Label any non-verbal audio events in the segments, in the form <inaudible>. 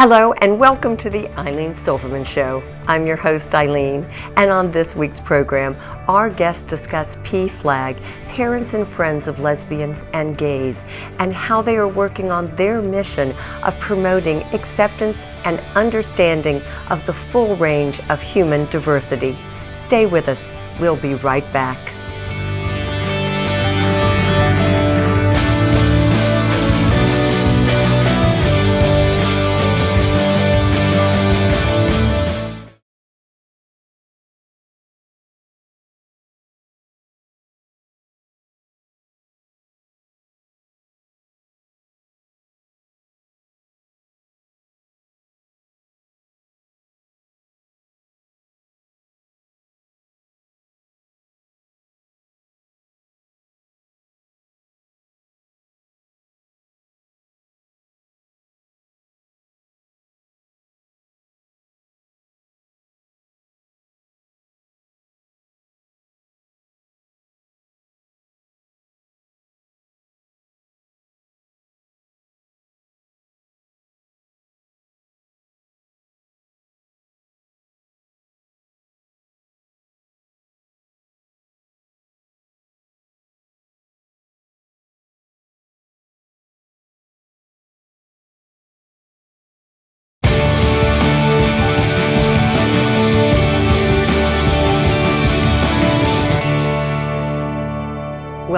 Hello and welcome to the Ilene Silverman Show. I'm your host Ilene and on this week's program our guests discuss PFLAG, parents and friends of lesbians and gays, and how they are working on their mission of promoting acceptance and understanding of the full range of human diversity. Stay with us. We'll be right back.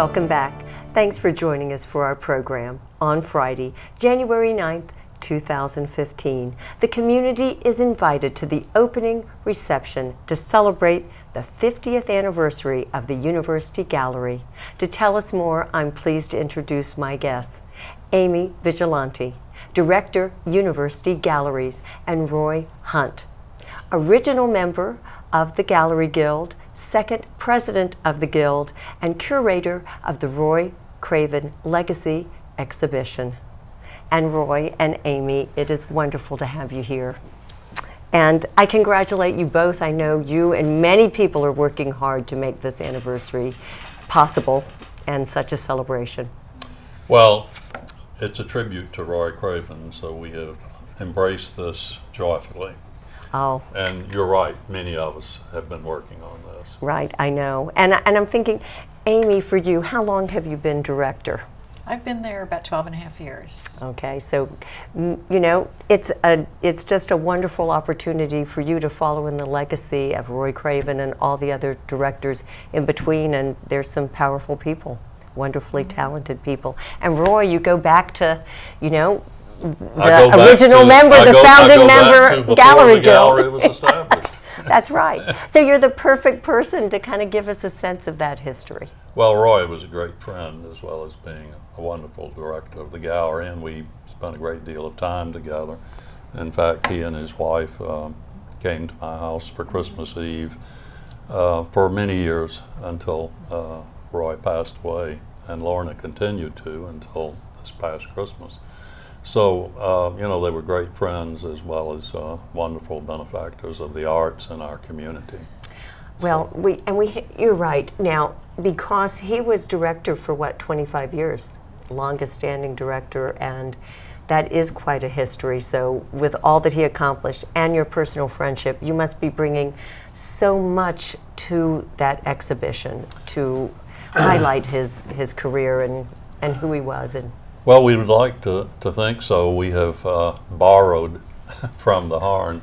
Welcome back. Thanks for joining us for our program on Friday, January 9th, 2015. The community is invited to the opening reception to celebrate the 50th anniversary of the University Gallery. To tell us more, I'm pleased to introduce my guests, Amy Vigilante, Director, University Galleries, and Roy Hunt, original member of the Gallery Guild, second president of the Guild, and curator of the Roy Craven Legacy exhibition. And Roy and Amy, it is wonderful to have you here. And I congratulate you both. I know you and many people are working hard to make this anniversary possible and such a celebration. Well, it's a tribute to Roy Craven, so we have embraced this joyfully. Oh. And you're right, many of us have been working on this. Right, I know. And, and I'm thinking, Amy, for you, how long have you been director? I've been there about 12 and a half years. Okay, so you know, it's a it's just a wonderful opportunity for you to follow in the legacy of Roy Craven and all the other directors in between and there's some powerful people, wonderfully mm -hmm. talented people. And Roy, you go back to, you know, the original member, the go, founding member, Gallery the Gallery was established. <laughs> That's right. So you're the perfect person to kind of give us a sense of that history. Well, Roy was a great friend as well as being a wonderful director of the gallery, and we spent a great deal of time together. In fact, he and his wife um, came to my house for Christmas Eve uh, for many years until uh, Roy passed away, and Lorna continued to until this past Christmas. So, uh, you know, they were great friends as well as uh, wonderful benefactors of the arts in our community. Well, so. we and we you're right. Now, because he was director for what 25 years, longest standing director and that is quite a history. So, with all that he accomplished and your personal friendship, you must be bringing so much to that exhibition to <clears throat> highlight his his career and and who he was and well, we would like to, to think so. We have uh, borrowed <laughs> from the Harn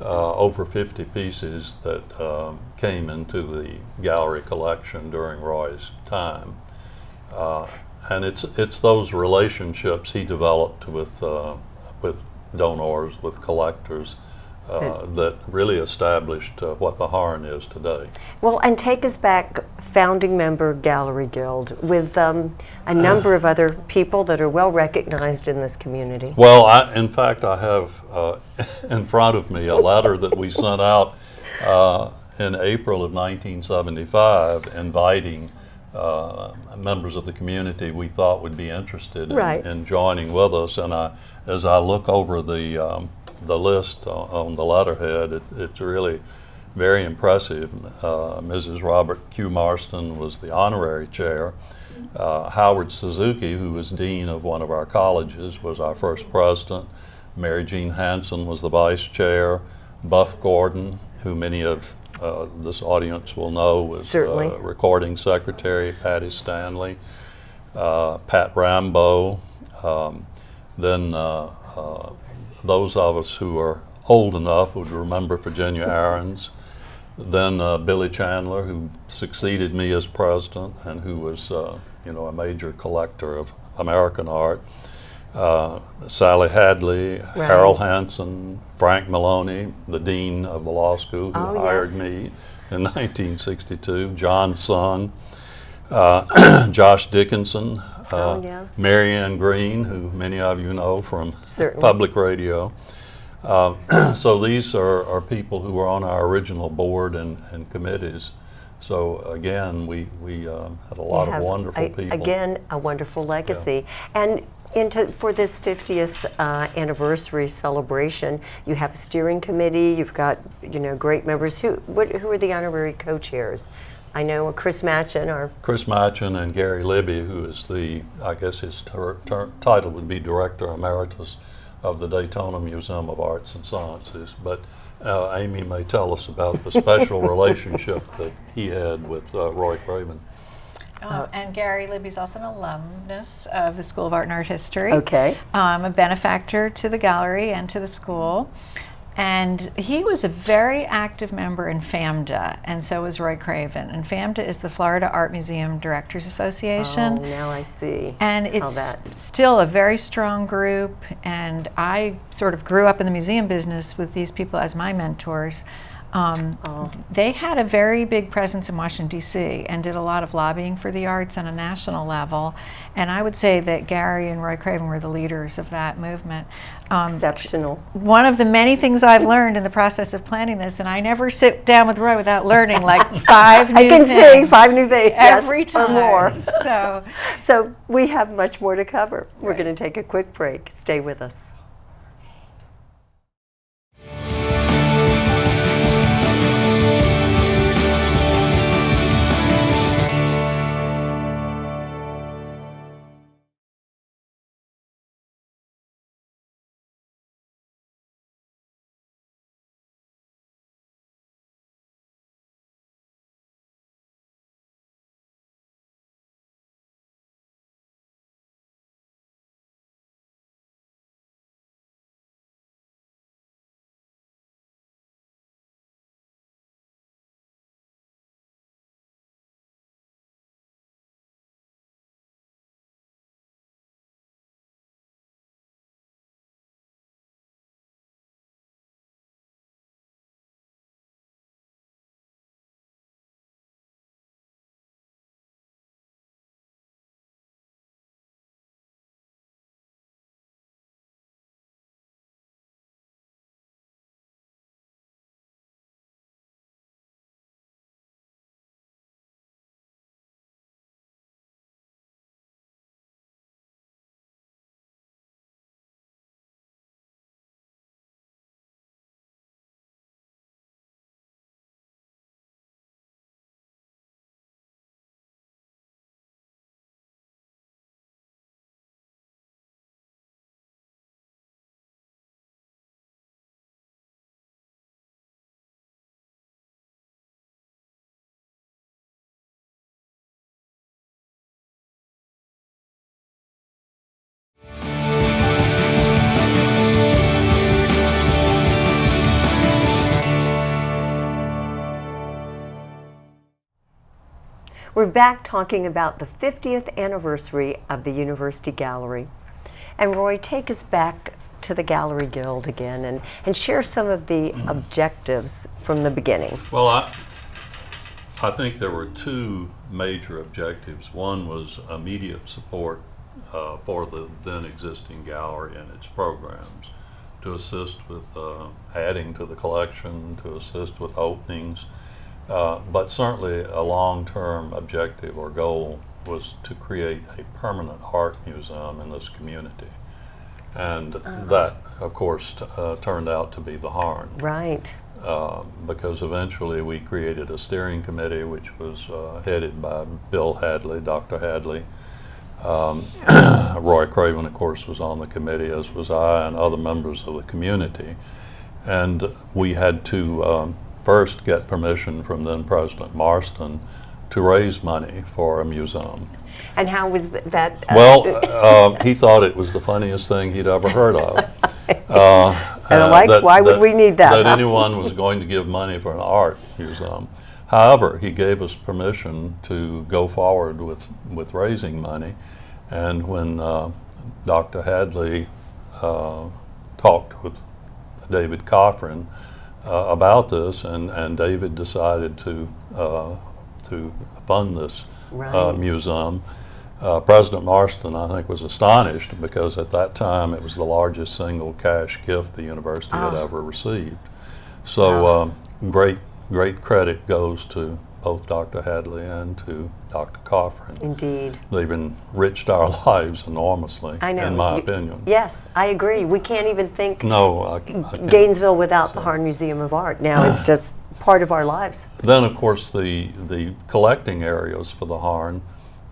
uh, over 50 pieces that um, came into the gallery collection during Roy's time. Uh, and it's, it's those relationships he developed with, uh, with donors, with collectors, uh, that really established uh, what the Harn is today. Well, and take us back, founding member Gallery Guild, with um, a number of other people that are well recognized in this community. Well, I, in fact, I have uh, <laughs> in front of me a letter that we sent out uh, in April of 1975 inviting uh, members of the community we thought would be interested in, right. in joining with us. And I, as I look over the um, the list on the letterhead, it, it's really very impressive. Uh, Mrs. Robert Q. Marston was the honorary chair. Uh, Howard Suzuki, who was dean of one of our colleges, was our first president. Mary Jean Hanson was the vice chair. Buff Gordon, who many of uh, this audience will know, was Certainly. uh, recording secretary. Patty Stanley, uh, Pat Rambo. Um, then uh, uh, those of us who are old enough would remember Virginia Aarons. Then uh, Billy Chandler, who succeeded me as president and who was, uh, you know, a major collector of American art. Uh, Sally Hadley, Harold Hanson, Frank Maloney, the dean of the law school who Oh, hired yes. me in <laughs> 1962. John Sung, uh, <clears throat> Josh Dickinson, uh, Oh, yeah. Marianne Green, who many of you know from Certainly. public radio. Uh, <clears throat> so these are, are people who were on our original board and, and committees. So again, we, we um, had a lot of wonderful a- people. Again, a wonderful legacy. And into, for this 50th uh, anniversary celebration, you have a steering committee. You've got you know great members. Who what, who are the honorary co-chairs? I know Chris Machen, our Chris Machen and Gary Libby, who is the, I guess his ter- ter- title would be Director Emeritus of the Daytona Museum of Arts and Sciences. But uh, Amy may tell us about the special <laughs> relationship that he had with uh, Roy Craven. Um, and Gary Libby's also an alumnus of the School of Art and Art History. Okay. Um, a benefactor to the gallery and to the school. And he was a very active member in FAMDA, and so was Roy Craven. And FAMDA is the Florida Art Museum Directors Association. Oh, now I see. And it's still a very strong group. And I sort of grew up in the museum business with these people as my mentors. Um, Oh. They had a very big presence in Washington, D.C., and did a lot of lobbying for the arts on a national level. And I would say that Gary and Roy Craven were the leaders of that movement. Um, Exceptional. one of the many things I've learned in the process of planning this, and I never sit down with Roy without learning like <laughs> five new I can see things five new things, yes, every or time. more. So. <laughs> So we have much more to cover. We're going to take a quick break. Stay with us. We're back talking about the 50th anniversary of the University Gallery. And Roy, take us back to the Gallery Guild again and, and share some of the objectives from the beginning. Well, I, I think there were two major objectives. One was immediate support uh, for the then existing gallery and its programs to assist with uh, adding to the collection, to assist with openings. Uh, but certainly a long-term objective or goal was to create a permanent art museum in this community. And that, of course, t- uh, turned out to be the Harn Right. uh, because eventually we created a steering committee which was uh, headed by Bill Hadley, Dr. Hadley, Um, <coughs> Roy Craven, of course, was on the committee, as was I, and other members of the community. And we had to um, first get permission from then President Marston to raise money for a museum. And how was th- that? uh, Well, <laughs> uh, he thought it was the funniest thing he'd ever heard of. <laughs> Uh, And uh, like, why would we need that, That huh? anyone was going to give money for an art museum. However, he gave us permission to go forward with, with raising money. And when uh, Dr. Hadley uh, talked with David Cofrin uh, about this, and, and David decided to, uh, to fund this uh, museum. Uh, President Marston, I think, was astonished because at that time it was the largest single cash gift the university had Ah. ever received. So Wow. um, great, great credit goes to both Dr. Hadley and to Dr. Cofrin. Indeed. They've enriched our <laughs> lives enormously, I know. in my You- opinion. Yes, I agree. We can't even think No, I, I. Gainesville without the Harn Museum of Art. Now it's just part of our lives. Then, of course, the, the collecting areas for the Harn,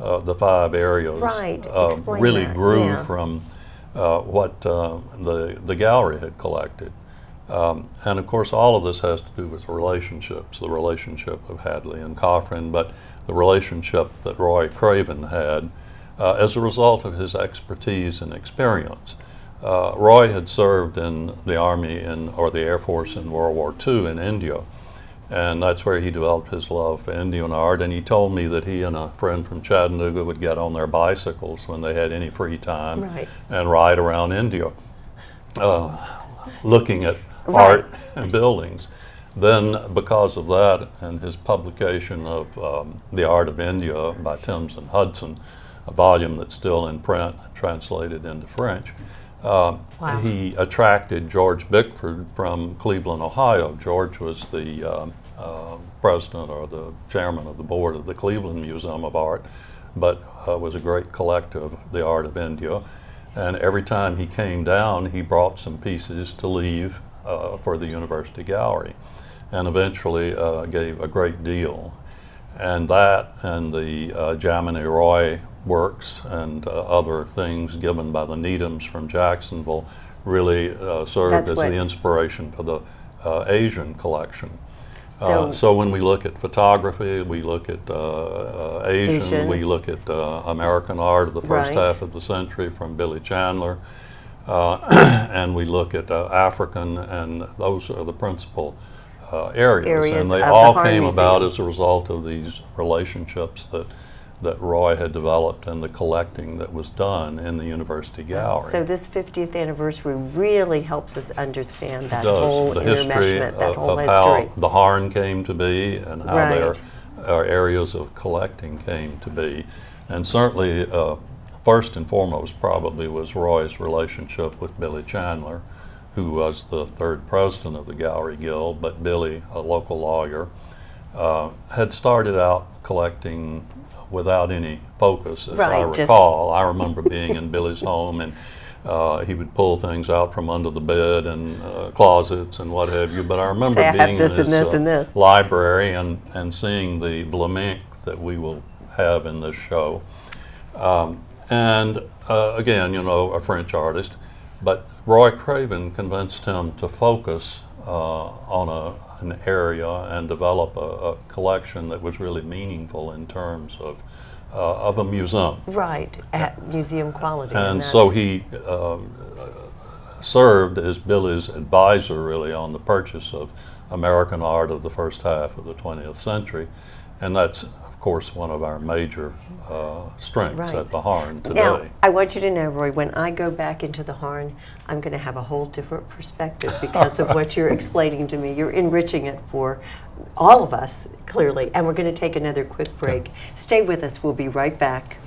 uh, the five areas, Right, uh, really that, grew yeah. from uh, what uh, the, the gallery had collected. Um, and of course, all of this has to do with relationships, the relationship of Hadley and Cofrin, but the relationship that Roy Craven had uh, as a result of his expertise and experience. Uh, Roy had served in the Army in, or the Air Force in World War II in India, and that's where he developed his love for Indian art. And he told me that he and a friend from Chattanooga would get on their bicycles when they had any free time Right. and ride around India, uh, looking at Right. art and buildings. Then, because of that and his publication of um, The Art of India by Thames & Hudson, a volume that's still in print, translated into French, uh, Wow. he attracted George Bickford from Cleveland, Ohio. George was the um, uh, president or the chairman of the board of the Cleveland Museum of Art, but uh, was a great collector of the art of India. And every time he came down, he brought some pieces to leave uh, for the University Gallery, and eventually uh, gave a great deal. And that and the uh, Jamini Roy works and uh, other things given by the Needhams from Jacksonville really uh, served That's as the inspiration for the uh, Asian collection. So- Uh, so when we look at photography, we look at uh, uh, Asian, Asian. we look at uh, American art of the first Right. half of the century from Billy Chandler, uh, <clears throat> and we look at uh, African, and those are the principal uh, areas. Areas and they of the all Harn came about as a result of these relationships that that Roy had developed and the collecting that was done in the university gallery. So this 50th anniversary really helps us understand that does. whole the history intermeshment, that of, whole of how history. the Harn came to be and how their Right. uh, areas of collecting came to be. And certainly, uh, first and foremost, probably was Roy's relationship with Billy Chandler, who was the third president of the Gallery Guild, but Billy, a local lawyer, uh, had started out collecting without any focus, as I Right, just- recall. I remember being in Billy's home and uh, he would pull things out from under the bed and uh, closets and what have you. But I remember Say, "I being this in and his this and this." library and, and seeing the Vlaminck that we will have in this show. Um, and uh, again, you know, a French artist, but Roy Craven convinced him to focus uh, on a, an area and develop a, a collection that was really meaningful in terms of, uh, of a museum. Right, at museum quality. And so he um, served as Billy's advisor, really, on the purchase of American art of the first half of the 20th century. And that's, course, one of our major uh, strengths Right. at the Harn today. Now, I want you to know, Roy, when I go back into the Harn, I'm going to have a whole different perspective because of what you're explaining to me. You're enriching it for all of us, clearly. And we're going to take another quick break. Stay with us. We'll be right back.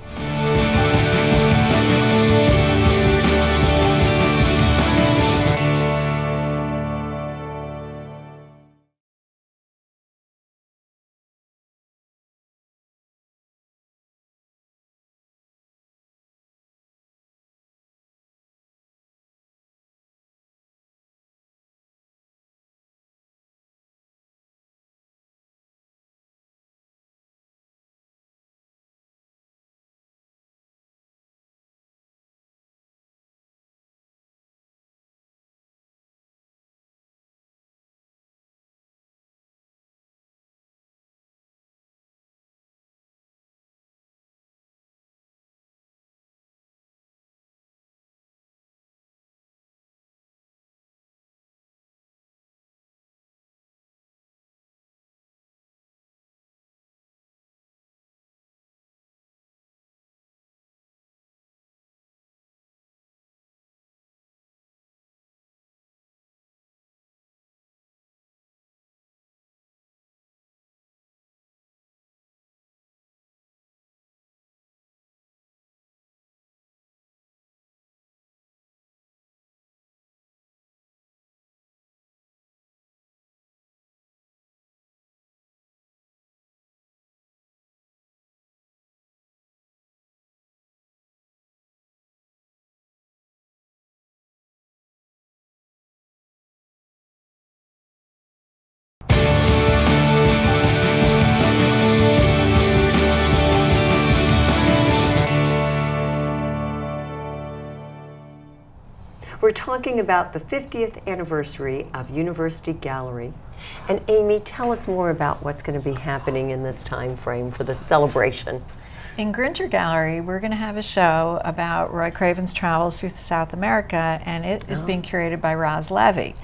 We're talking about the 50th anniversary of University Gallery. And Amy, tell us more about what's going to be happening in this time frame for the celebration. In Grinter Gallery, we're going to have a show about Roy Craven's travels through South America, and it is Oh. being curated by Roz Levy.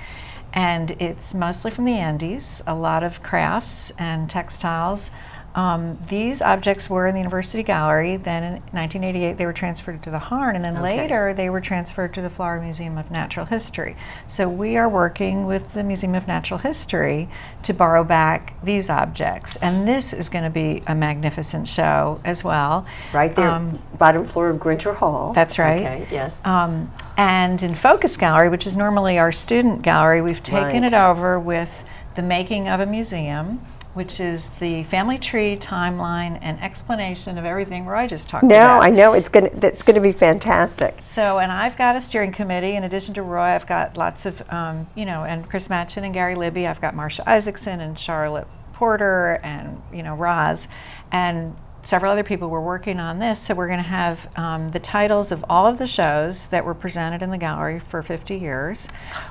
And it's mostly from the Andes, a lot of crafts and textiles. Um, these objects were in the University Gallery. Then in 1988, they were transferred to the Harn, and then Okay. later they were transferred to the Florida Museum of Natural History. So we are working with the Museum of Natural History to borrow back these objects, and this is going to be a magnificent show as well. Right there, Um, bottom floor of Grinter Hall. That's right. Okay, yes. um, and in Focus Gallery, which is normally our student gallery, we've taken Right. it over with the making of a museum, which is the family tree timeline and explanation of everything Roy just talked No, about. No, I know it's going to that's going to be fantastic. So, and I've got a steering committee. In addition to Roy, I've got lots of, um, you know, and Chris Machen and Gary Libby. I've got Marsha Isaacson and Charlotte Porter and, you know, Roz. And several other people were working on this. So, we're going to have um, the titles of all of the shows that were presented in the gallery for 50 years.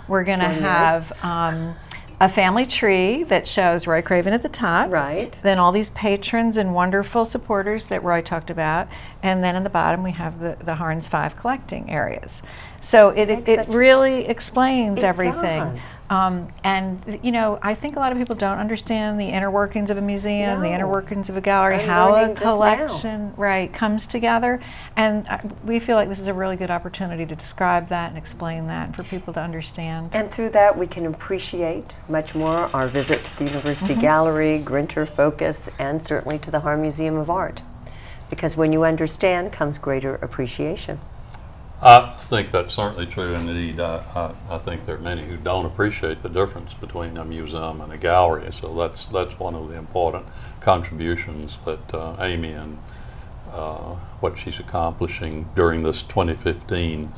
We're going to have um, a family tree that shows Roy Craven at the top. Right. Then all these patrons and wonderful supporters that Roy talked about, and then in the bottom we have the, the Harns Five collecting areas. So it, it, it really explains It everything. Um, and you know, I think a lot of people don't understand the inner workings of a museum, the inner workings of a gallery, I'm how a learning this now. collection right comes together. And I, we feel like this is a really good opportunity to describe that and explain that, for people to understand. And through that, we can appreciate much more our visit to the University Mm-hmm. Gallery, Grinter Focus, and certainly to the Harn Museum of Art. Because when you understand comes greater appreciation. I think that's certainly true indeed. I, I, I think there are many who don't appreciate the difference between a museum and a gallery. So that's that's one of the important contributions that uh, Amy and uh, what she's accomplishing during this 2015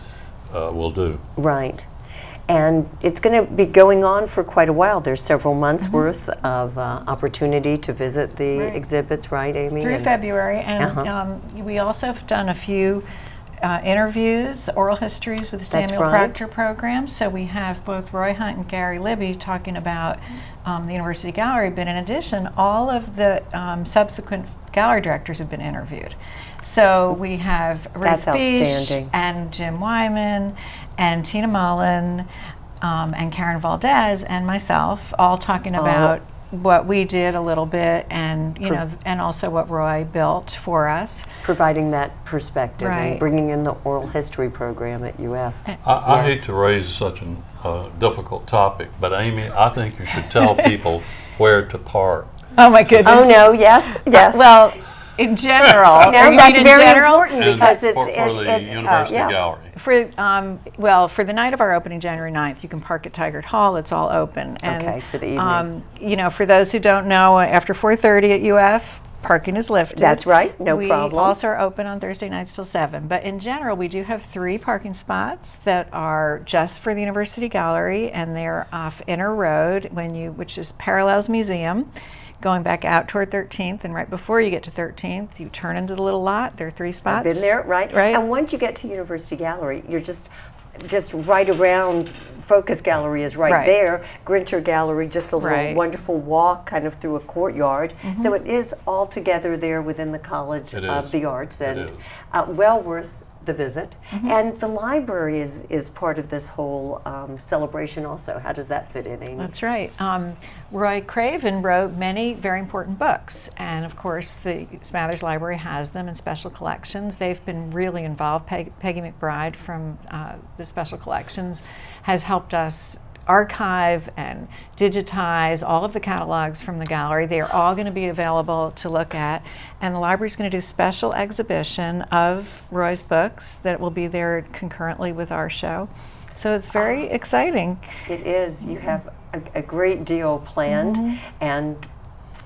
uh, will do. Right. And it's going to be going on for quite a while. There's several months Mm-hmm. worth of uh, opportunity to visit the Right. exhibits, right, Amy? through And- February, and Uh-huh. um, we also have done a few uh, interviews, oral histories with the That's Samuel right. Proctor program. So we have both Roy Hunt and Gary Libby talking about um, the University Gallery, but in addition, all of the um, subsequent gallery directors have been interviewed. So we have Ruth Beach and Jim Wyman and Tina Mullen um, and Karen Valdez and myself all talking about what we did a little bit and you know and also what Roy built for us. providing that perspective and bringing in the oral history program at UF. I, I Yes. hate to raise such a uh, difficult topic, but Amy, I think you should tell <laughs> people where to park. Oh my goodness. Oh no! Yes, yes. Well, in general. <laughs> no, you that's very general? important And because it's for, for it- the it's, uh, yeah. Gallery. For um, well, for the night of our opening, January 9th, you can park at Tigert Hall. It's all open. And, Okay, for the evening. Um, you know, for those who don't know, after 4:30 at UF, parking is lifted. That's right, no we problem. also are open on Thursday nights till seven. But in general, we do have three parking spots that are just for the University Gallery, and they're off Inner Road when you, which is parallels Museum. Going back out toward 13th, and right before you get to 13th, you turn into the little lot. There are three spots. Been there, right? Right. And once you get to University Gallery, you're just just right around. Focus Gallery is right, Right. there. Grinter Gallery, just a little Right. Mm-hmm. wonderful walk, kind of through a courtyard. So it is all together there within the College It of is. the Arts, and uh, well worth the visit. Mm-hmm. And the library is is part of this whole um, celebration. Also, how does that fit in, Amy? That's right. Um, Roy Craven wrote many very important books, and of course, the Smathers Library has them in special collections. They've been really involved. Peg, Peggy McBride from uh, the Special Collections has helped us archive and digitize all of the catalogs from the gallery. They are all going to be available to look at, and the library is going to do a special exhibition of Roy's books that will be there concurrently with our show. So it's very exciting. It is. You have a, a great deal planned, Mm-hmm. and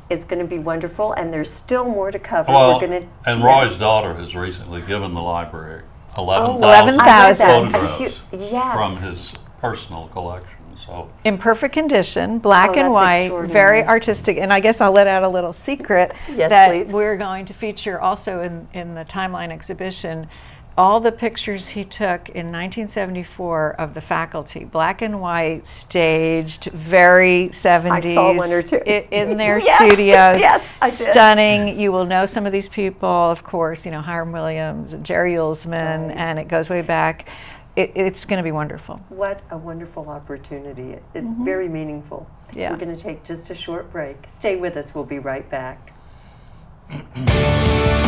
it's going to be wonderful. And there's still more to cover. Well, We're going to. and Roy's daughter has recently given the library 11,000 11,000. I read that. photographs She- yes. from his personal collection. So in perfect condition, black Oh, and white, very artistic. And I guess I'll let out a little secret <laughs> Yes, that please. we're going to feature also in, in the timeline exhibition all the pictures he took in 1974 of the faculty, black and white, staged, very 70s. I saw one or two. i- In <laughs> their Yes, studios. yes, I did. Stunning. You will know some of these people, of course, you know, Hiram Williams, Jerry Uelsmann, Right. and it goes way back. It, it's going to be wonderful. What a wonderful opportunity. It- It's mm-hmm. very meaningful. Yeah. We're going to take just a short break. Stay with us. We'll be right back. <clears throat>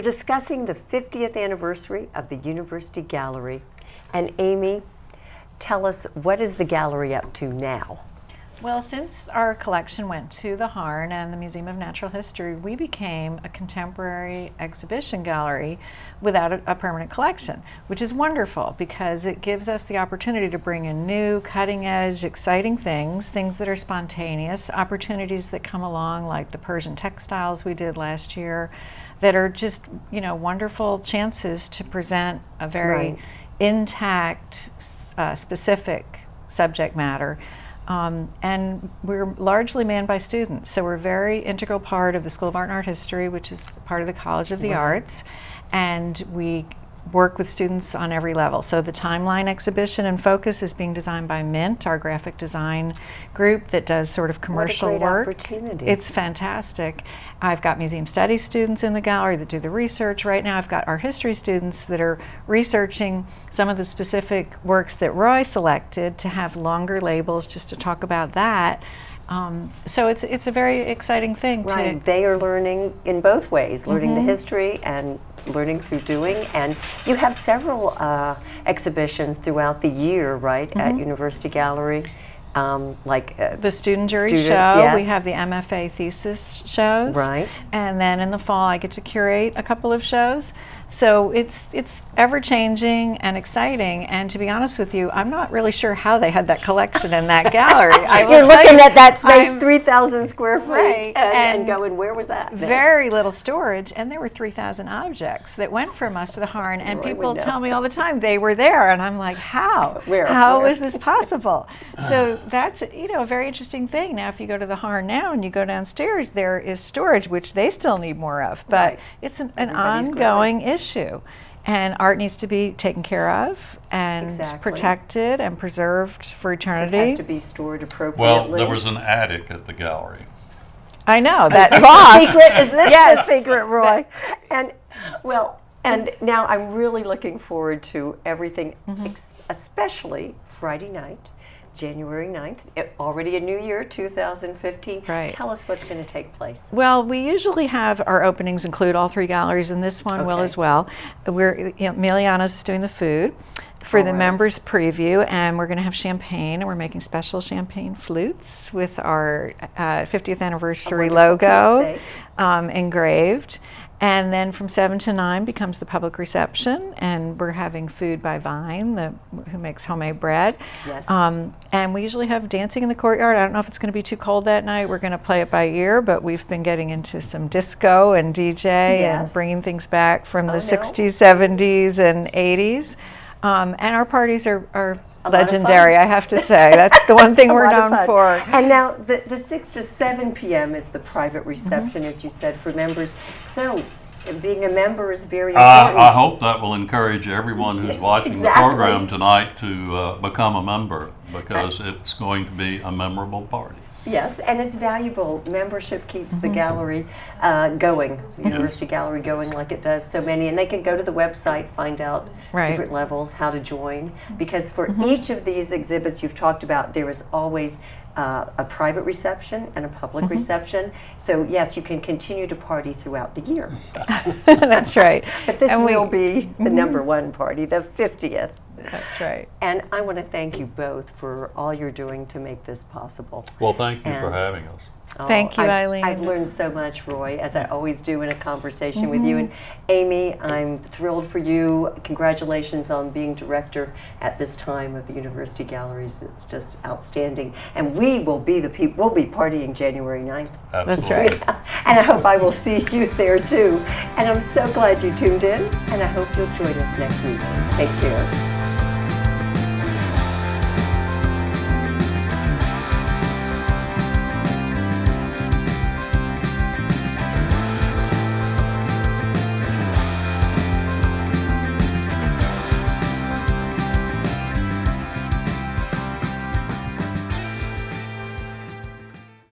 We're discussing the 50th anniversary of the University Gallery. And Amy, tell us what is the gallery up to now? Well, since our collection went to the Harn and the Museum of Natural History, we became a contemporary exhibition gallery without a, a, permanent collection, which is wonderful because it gives us the opportunity to bring in new, cutting edge, exciting things, things that are spontaneous, opportunities that come along, like the Persian textiles we did last year, that are just, you know, wonderful chances to present a very Right. intact, uh, specific subject matter. Um, and we're largely manned by students, so we're a very integral part of the School of Art and Art History, which is part of the College of the Arts, and we work with students on every level. So the timeline exhibition and focus is being designed by Mint, our graphic design group that does sort of commercial work. It's fantastic. I've got museum studies students in the gallery that do the research right now. I've got our history students that are researching some of the specific works that Roy selected to have longer labels just to talk about that. Um, so it's it's a very exciting thing Right. to They are learning in both ways, learning Mm-hmm. the history and learning through doing. And you have several uh, exhibitions throughout the year, right, Mm-hmm. at University Gallery, um, like uh, the student jury Students, show. We have the MFA thesis shows. Right. And then in the fall, I get to curate a couple of shows. So it's it's ever changing and exciting. And to be honest with you, I'm not really sure how they had that collection in that <laughs> gallery. You're looking you, at that space, I'm 3,000 square feet, Right, and, and and going, where was that? then? very little storage, and there were 3,000 objects that went from us to the Harn, and Roy people tell me all the time they were there, and I'm like, how? Where, How where? is this possible? <laughs> so that's you know a very interesting thing. Now, if you go to the Harn now and you go downstairs, there is storage, which they still need more of, but Right. it's an, an Everybody's ongoing issue. And art needs to be taken care of and Exactly. protected and preserved for eternity. It has to be stored appropriately. Well, there was an attic at the gallery. I know <laughs> that the secret is this Yes. the secret, Roy? And well, and now I'm really looking forward to everything, Mm-hmm. ex- especially Friday night, January 9th. Already a new year, 2015. Right. Tell us what's going to take place. Well, we usually have our openings include all three galleries, and this one will as well. We're you know, Miliana's is doing the food, for All the right. members preview, and we're going to have champagne, and we're making special champagne flutes with our uh, 50th anniversary logo um, engraved. And then from seven to nine becomes the public reception, and we're having food by Vine, the, who makes homemade bread. Yes. Um, and we usually have dancing in the courtyard. I don't know if it's going to be too cold that night. We're going to play it by ear, but we've been getting into some disco and DJ Yes. and bringing things back from Oh, the no. 60s, 70s, and 80s. Um, and our parties are, are A lot of legendary. I have to say. That's the one thing <laughs> we're known for. And now the, the 6 to 7 p.m. is the private Mm-hmm. reception, as you said, for members. So being a member is very I. I hope that will encourage everyone who's <laughs> watching Exactly. the program tonight to uh, become a member because it's going to be a memorable party. Yes, and it's valuable. Membership keeps Mm-hmm. the gallery uh, going, the University Gallery going like it does so many. And they can go to the website, find out Right. different levels, how to join. Because for Mm-hmm. each of these exhibits you've talked about, there is always uh, a private reception and a public Mm-hmm. reception. So, yes, you can continue to party throughout the year. <laughs> That's right. But this And we- will be the number one party, the 50th. That's right. And I want to thank you both for all you're doing to make this possible. Well, thank you for having us. Oh, thank you, I've, Ilene. I've learned so much, Roy, as I always do in a conversation with you. Mm-hmm. And Amy, I'm thrilled for you. Congratulations on being director at this time of the University Galleries. It's just outstanding. And we will be the people, we'll be partying January 9th. That's Absolutely. right. <laughs> And I hope I will see you there too. And I'm so glad you tuned in, and I hope you'll join us next week. Take care.